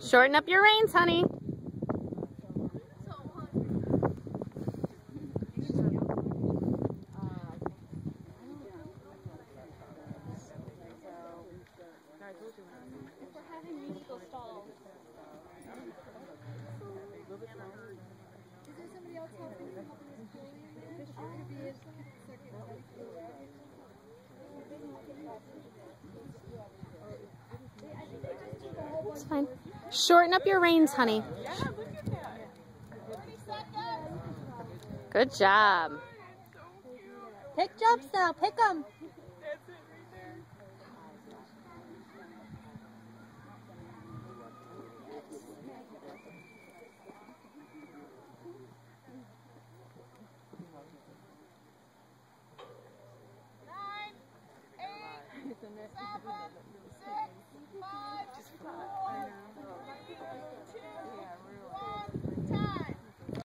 Shorten up your reins, honey. It's fine. Shorten up your reins, honey. Good job. Pick jumps now. Pick them. Nine, eight, seven, six, five,